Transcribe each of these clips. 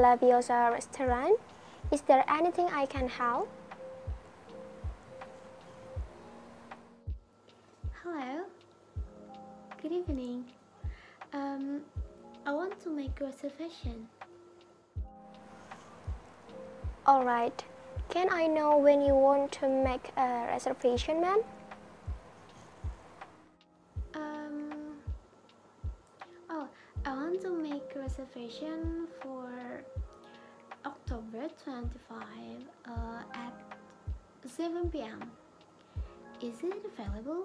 Laviosa restaurant. Is there anything I can help? Hello. Good evening. Um, I want to make a reservation. Alright. Can I know when you want to make a reservation, ma'am? Reservation for October 25 uh, at 7 p.m. Is it available?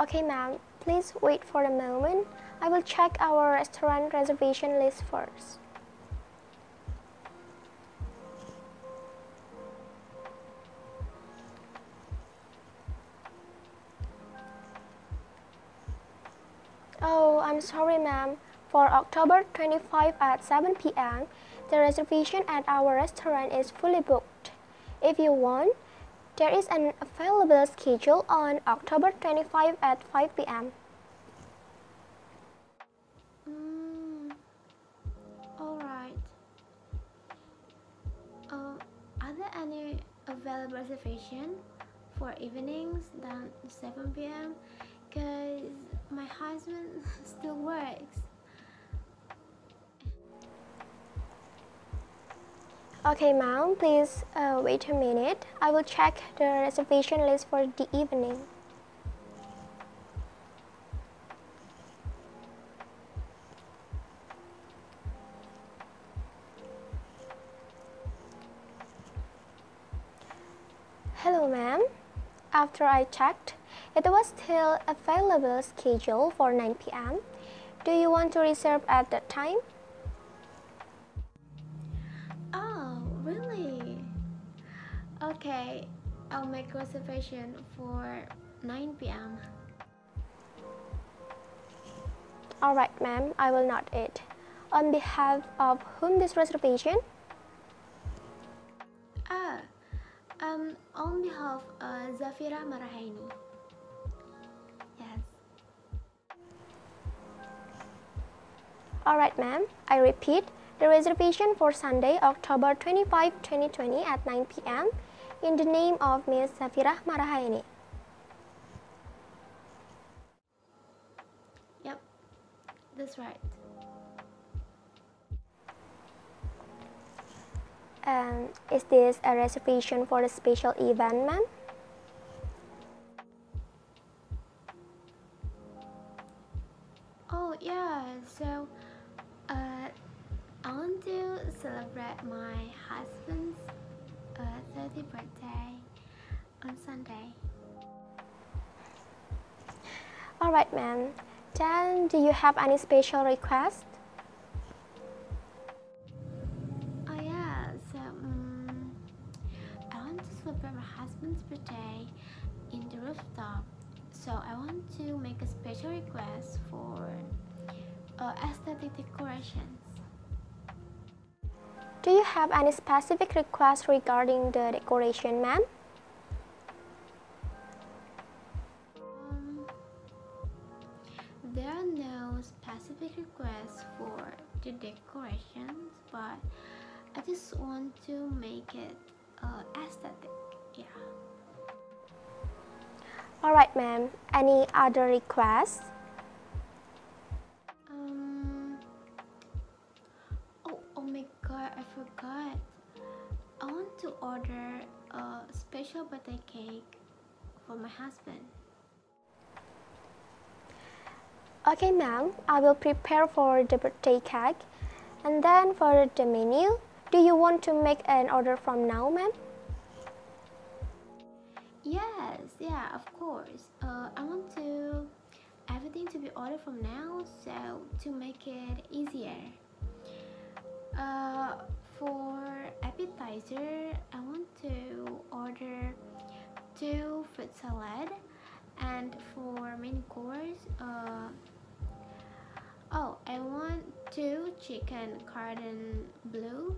Okay, ma'am. Please wait for a moment. I will check our restaurant reservation list first. Oh, I'm sorry, ma'am. For October 25 at 7 p.m., the reservation at our restaurant is fully booked. If you want, there is an available schedule on October 25 at 5 p.m. Mm, alright. Um, are there any available reservation for evenings than 7 p.m.? Because my husband still works. Okay, ma'am, please uh, wait a minute. I will check the reservation list for the evening. Hello, ma'am. After I checked, it was still available schedule for 9 p.m. Do you want to reserve at that time? Oh, really? Okay, I'll make reservation for 9 p.m. Alright, ma'am, I will note it. On behalf of whom this reservation? Um, on behalf uh, Zafirah Marahaeni. Yes. Alright, ma'am, I repeat the reservation for Sunday, October 25, 2020 at 9 p.m. in the name of Ms. Zafirah Marahaeni. Yep, that's right. Um, is this a reservation for a special event, ma'am? Oh yeah, so uh, I want to celebrate my husband's uh, 30th birthday on Sunday. Alright, ma'am. Then, do you have any special request? So I want to make a special request for uh, aesthetic decorations. Do you have any specific request regarding the decoration, ma'am? Um, there are no specific requests for the decorations, but I just want to make it uh, aesthetic. Yeah. Alright, ma'am. Any other requests? Um. Oh, oh my god! I forgot. I want to order a special birthday cake for my husband. Okay, ma'am. I will prepare for the birthday cake. And then for the menu, do you want to make an order from now, ma'am? Yes, yeah, of course. Uh, I want to everything to be ordered from now, so to make it easier. Uh, for appetizer, I want to order two fruit salad, and for main course, uh, oh, I want two chicken cordon bleu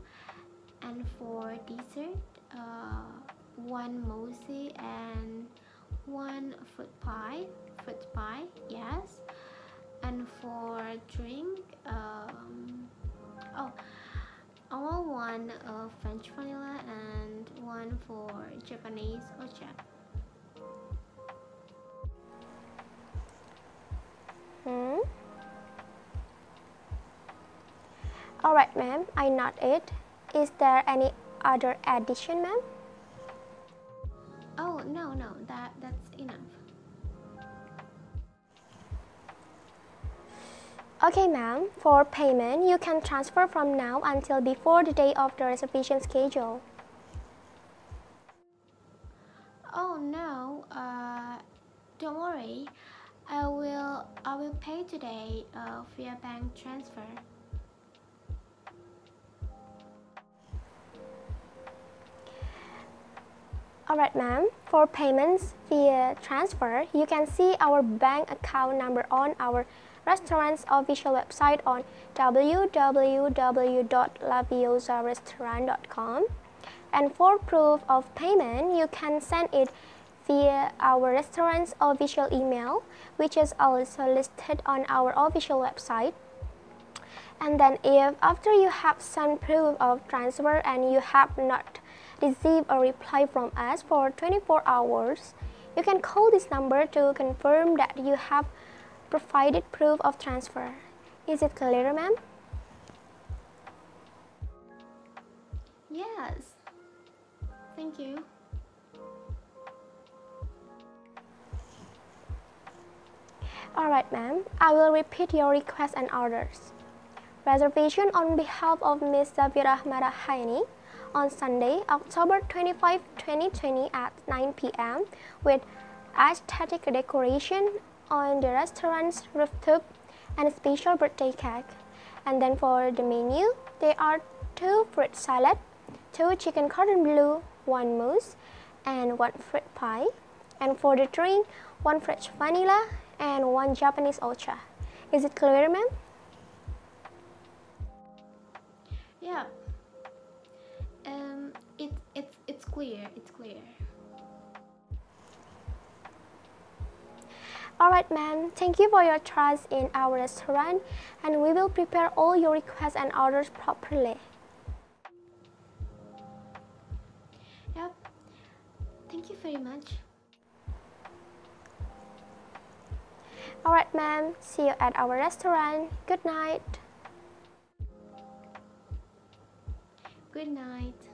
and for dessert, uh, one mochi and one fruit pie fruit pie yes and for drink um, oh I want one French vanilla and one for Japanese ocha Hmm? Alright ma'am, I note it. Is there any other addition ma'am? Oh no no that that's enough. Okay ma'am, for payment you can transfer from now until before the day of the reservation schedule. Oh no, uh, don't worry. I will I will pay today uh, via bank transfer. Alright ma'am, for payments via transfer, you can see our bank account number on our restaurant's official website on www.laviosarestaurant.com. And for proof of payment, you can send it via our restaurant's official email, which is also listed on our official website. And then if after you have sent proof of transfer and you have not receive a reply from us for 24 hours, you can call this number to confirm that you have provided proof of transfer. Is it clear, ma'am? Yes. Thank you. Alright, ma'am. I will repeat your request and orders. Reservation on behalf of Ms. Zavira Haini on Sunday, October 25, 2020 at 9 p.m. with aesthetic decoration on the restaurant's rooftop and a special birthday cake. And then for the menu, there are two fruit salad, two chicken cordon bleu, one mousse, and one fruit pie. And for the drink, one French vanilla and one Japanese ocha. Is it clear, ma'am? Yeah. Um, it, it, it's clear, it's clear. Alright ma'am, thank you for your trust in our restaurant and we will prepare all your requests and orders properly. Yep. Thank you very much. Alright ma'am, see you at our restaurant. Good night. Good night.